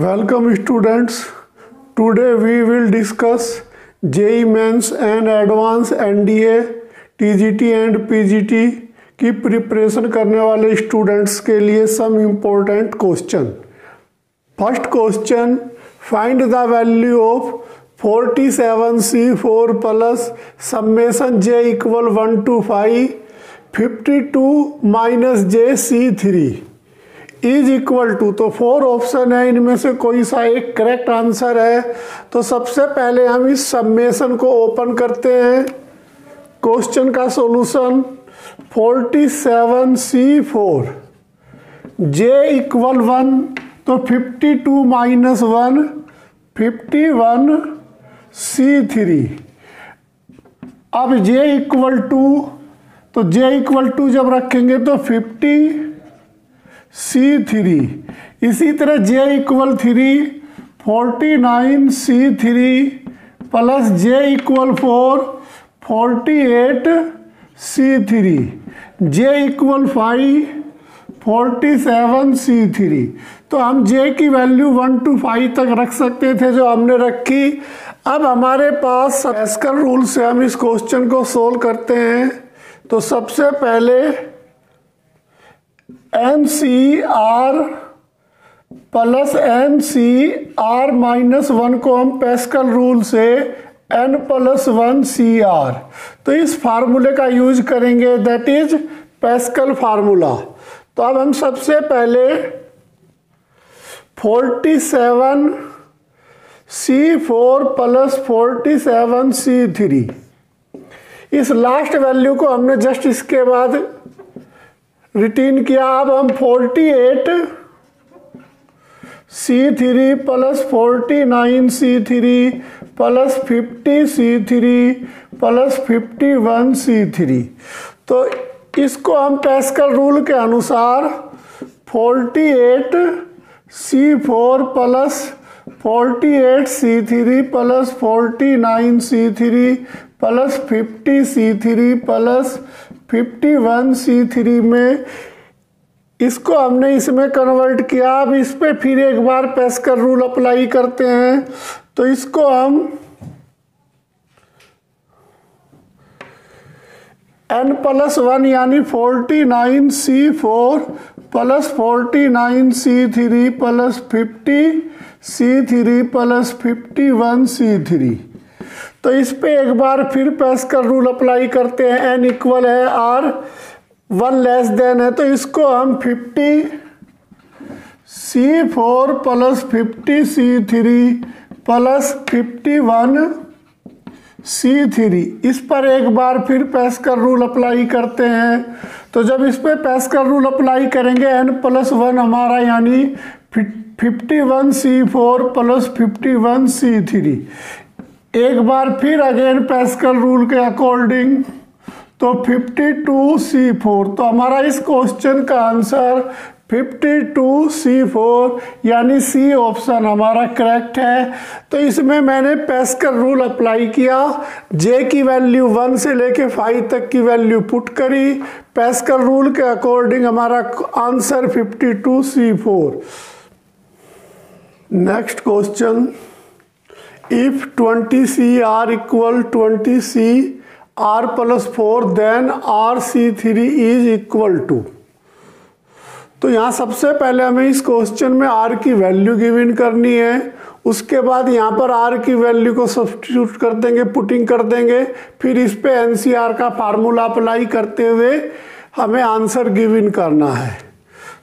Welcome students. Today we will discuss JEE Mains and Advanced NDA, TGT and PGT की preparation करने वाले students के लिए some important question first question find the value of 47 C four plus summation J equal one to five fifty two minus J C three is equal to तो four option है, इनमें से कोई सा एक करेक्ट आंसर है। तो सबसे पहले हम इस सबमेशन को ओपन करते हैं। क्वेश्चन का solution forty seven C four J equal one तो fifty two minus one fifty one C three अब जे इक्वल टू तो जे इक्वल टू जब रखेंगे तो फिफ्टी सी थ्री। इसी तरह J equal three forty nine C three plus J equal four forty eight C three. J equal five forty seven C three. तो हम J की value one to five तक रख सकते थे जो हमने रखी। अब हमारे पास एस्कर रूल से हम इस क्वेश्चन को सोल्व करते हैं। तो सबसे पहले N C R plus N C R minus one को हम पेस्कल रूल से N plus one C R तो इस फार्मूले का यूज़ करेंगे दैट इज़ पेस्कल फार्मूला तो अब हम सबसे पहले 47 C four plus forty seven C three इस लास्ट वैल्यू को हमने जस्ट इसके बाद रिटीन किया, अब हम 48 C three plus forty nine C three plus fifty C three plus fifty one C three. तो इसको हम पैस्कल रूल के अनुसार 48 C four plus forty eight C three plus forty nine C three plus fifty C three plus fifty one C three में इसको हमने इसमें convert किया। अब इस पर फिर एक बार पेस्कर रूल अप्लाई करते हैं। तो इसको हम एन प्लस वन यानी forty nine C four plus forty nine C three plus fifty C three plus fifty one C three तो इस पे एक बार फिर पेस्कर रूल अप्लाई करते हैं एन इक्वल है आर वन लेस देन है तो इसको हम fifty C four plus fifty C three plus fifty one C three इस पर एक बार फिर पैस पेस्कर रूल अप्लाई करते हैं। तो जब इस पर पेस्कर रूल अप्लाई करेंगे एन प्लस वन हमारा यानी fifty one C four plus fifty one C three एक बार फिर अगेन पेस्कल रूल के अकॉर्डिंग तो 52 सी फोर तो हमारा इस क्वेश्चन का आंसर 52 सी फोर यानी सी ऑप्शन हमारा करेक्ट है। तो इसमें मैंने पेस्कल रूल अप्लाई किया। जे की वैल्यू वन से लेके फाइव तक की वैल्यू पुट करी। पेस्कल रूल के अकॉर्डिंग हमारा answer 52 C four next question if 20 c r equal 20 c r plus 4 then r c3 is equal to तो यहाँ सबसे पहले हमें इस क्वेश्चन में r की वैल्यू गिवन करनी है। उसके बाद यहाँ पर r की वैल्यू को सब्सटीट्यूट कर देंगे पुटिंग कर देंगे। फिर इस पे एन का फार्मूला अप्लाई करते हुए हमें आंसर गिवन करना है।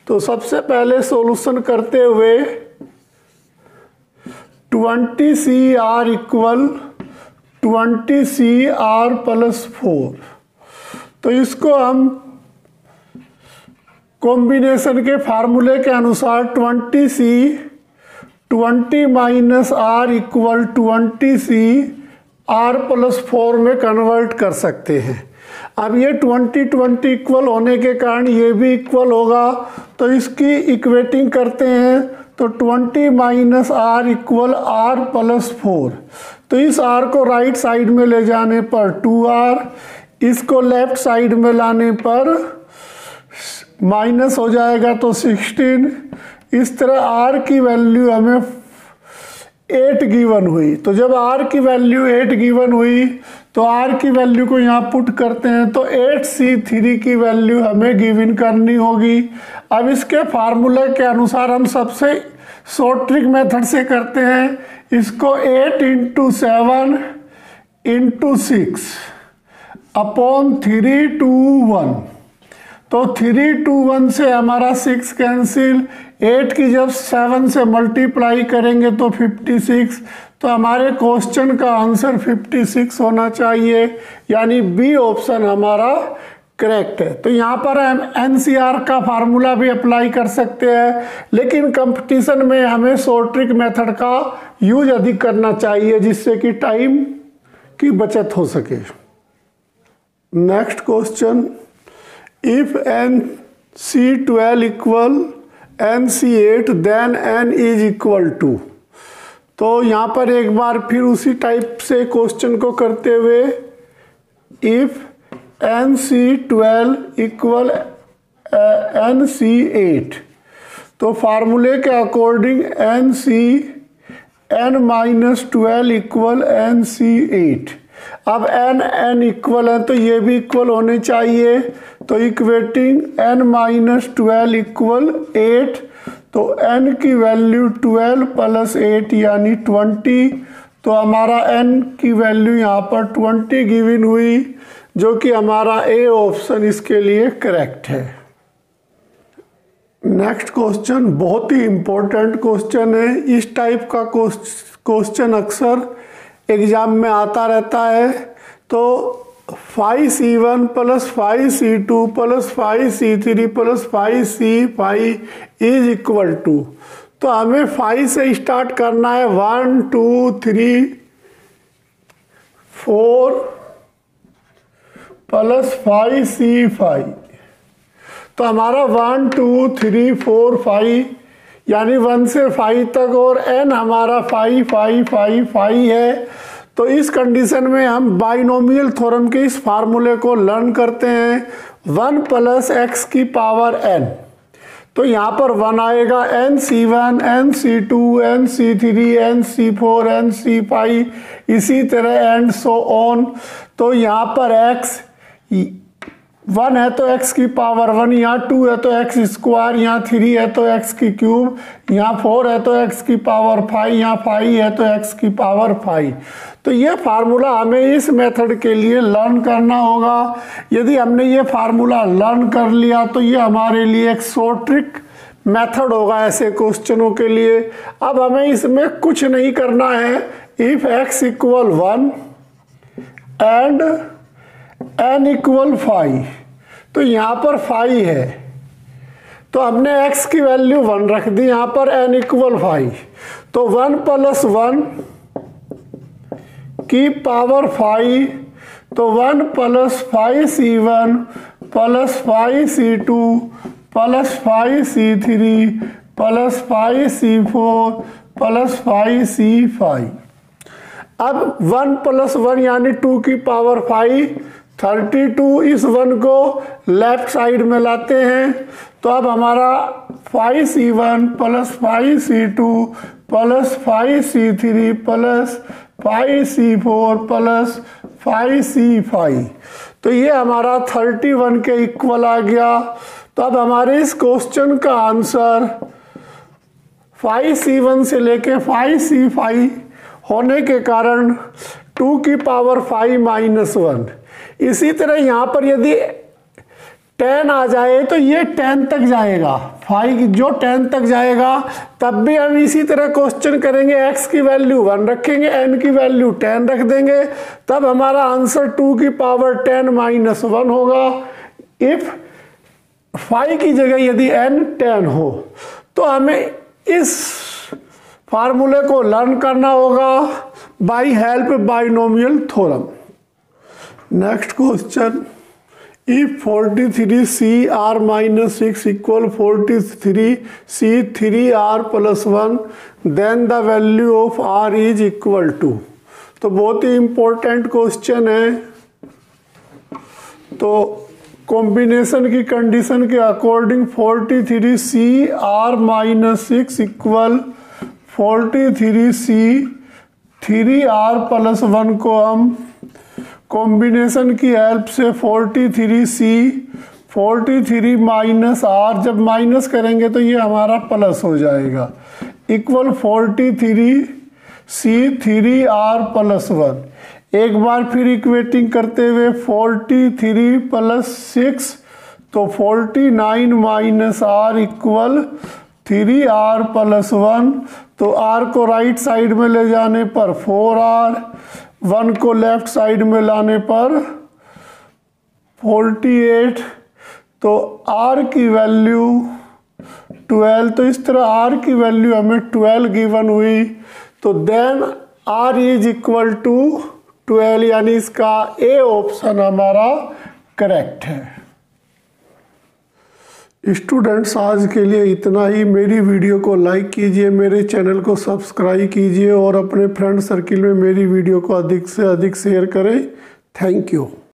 तो सबसे पहले सॉल्यूशन करते हुए twenty C R equal twenty C R plus four. तो इसको हम कॉम्बिनेशन के फार्मूले के अनुसार twenty C, twenty minus R equal twenty C R plus four में कन्वर्ट कर सकते हैं। अब ये ट्वेंटी ट्वेंटी इक्वल होने के कारण ये भी इक्वल होगा। तो इसकी इक्वेटिंग करते हैं तो twenty minus R equal R plus four. तो इस आर को राइट साइड में ले जाने पर टू आर, इसको लेफ़्ट साइड में लाने पर माइनस हो जाएगा तो सिक्सटीन। इस तरह आर की वैल्यू हमें एट गिवन हुई। तो जब आर की वैल्यू एट गिवन हुई तो आर की वैल्यू को यहाँ पुट करते हैं तो एट सी थ्री की वैल्यू हमें गिवन करनी होगी। अब इसके फार्मूले के अनुसार हम सबसे शॉर्ट ट्रिक मेथड से करते हैं। इसको eight into seven into six upon three two one तो थ्री टू वन से हमारा सिक्स कैंसिल एट की जब सेवन से मल्टीप्लाई करेंगे तो फिफ्टी सिक्स तो हमारे क्वेश्चन का आंसर फिफ्टी सिक्स होना चाहिए, यानी बी ऑप्शन हमारा करेक्ट है। तो यहाँ पर हम एनसीआर का फार्मूला भी अप्लाई कर सकते हैं, लेकिन कंपटीशन में हमें शॉर्ट ट्रिक मेथड का यूज़ अधिक करना चाहिए, जिससे कि टाइम की बचत हो सके। Next question if n c twelve c12 equal n c8 then n is equal to तो यहाँ पर एक बार फिर उसी टाइप से क्वेश्चन को करते हुए if n c twelve equal n c eight तो फार्मूले के according n c n minus twelve equal n c eight अब एन एन इक्वल है तो ये भी इक्वल होने चाहिए। तो equating n minus twelve equal eight तो एन की वैल्यू ट्वेल्व प्लस एट यानी ट्वेंटी तो हमारा एन की वैल्यू यहाँ पर ट्वेंटी गिवन हुई, जो कि हमारा ए ऑप्शन इसके लिए करेक्ट है। नेक्स्ट क्वेश्चन बहुत ही इम्पोर्टेंट क्वेश्चन है। इस टाइप का क्वेश्चन अक्सर एग्ज़ाम में आता रहता है। तो five c one plus five c two plus five c three plus five c five is equal to. तो हमें फाइव से स्टार्ट करना है। One, two, three, four plus five c five. तो हमारा one, two, three, four, five, यानी one से five तक और एन हमारा फाइव फाइव फाइव फाइव है। तो इस कंडीशन में हम बाइनोमियल थ्योरम के इस फार्मूले को लर्न करते हैं। वन प्लस एक्स की पावर एन। तो यहाँ पर वन आएगा, n c one, n c two, n c three, n c four, n c five, इसी तरह एंड सो ऑन तो यहाँ पर एक्स वन है तो एक्स की पावर वन, यहाँ टू है तो एक्स स्क्वायर, यहाँ थ्री है तो एक्स की क्यूब, यहाँ फोर है तो एक्स की पावर फाइव, यहाँ फाइव है तो एक्स की पावर फाइव। तो ये फार्मूला हमें इस मेथड के लिए लर्न करना होगा। यदि हमने ये फार्मूला लर्न कर लिया तो ये हमारे लिए एक शॉर्ट ट्रिक मेथड होगा ऐसे क्वेश्चनों के लिए। अब हमें इसमें कुछ नहीं करना है। If x equal one and n equal five तो यहाँ पर फाइव है। तो हमने x की वैल्यू वन रख दी, यहाँ पर n इक्वल फाइव तो वन प्लस वन की पावर फाइव तो one plus five c one plus five c two plus five c three plus five c four plus five c five अब one plus one यानी two की power five thirty two इस one को left side में लाते हैं। तो अब हमारा five c one plus five c two plus five c three plus five c four plus five c five. तो ये हमारा थर्टी वन के इक्वल आ गया। तो अब हमारे इस क्वेश्चन का आंसर फाइव सी वन से लेके फाइव सी फाइव होने के कारण टू की पावर फाइव माइनस वन। इसी तरह यहाँ पर यदि टेन आ जाए तो ये टेन तक जाएगा। फाइव जो टेन तक जाएगा, तब भी हम इसी तरह क्वेश्चन करेंगे एक्स की वैल्यू वन रखेंगे एन की वैल्यू टेन रख देंगे, तब हमारा आंसर टू की पावर टेन माइनस वन होगा। इफ़ फाइव की जगह यदि एन टेन हो तो हमें इस फार्मूले को लर्न करना होगा by help binomial theorem next question if 43 c r minus 6 equal 43 c 3 r plus 1 then the value of r is equal to. तो बहुत ही इंपॉर्टेंट क्वेश्चन है। तो कॉम्बिनेशन की कंडीशन के according forty three c r minus six equal forty three c three r plus one को हम combination की हेल्प से forty three c, forty three minus r, जब माइनस करेंगे तो ये हमारा प्लस हो जाएगा। Equal forty three c three r plus one. एक बार फिर इक्वेटिंग करते हुए फोर्टी थ्री प्लस सिक्स तो forty nine minus r equal three r plus one. तो आर को राइट साइड में ले जाने पर फोर आर वन को लेफ़्ट साइड में लाने पर फोर्टी एट तो आर की वैल्यू ट्वेल्व तो इस तरह आर की वैल्यू हमें ट्वेल्व गिवन हुई तो then r is equal to twelve, यानी इसका ए ऑप्शन हमारा करेक्ट है। स्टूडेंट्स, आज के लिए इतना ही। मेरी वीडियो को लाइक कीजिए, मेरे चैनल को सब्सक्राइब कीजिए और अपने फ्रेंड सर्किल में मेरी वीडियो को अधिक से अधिक शेयर करें। Thank you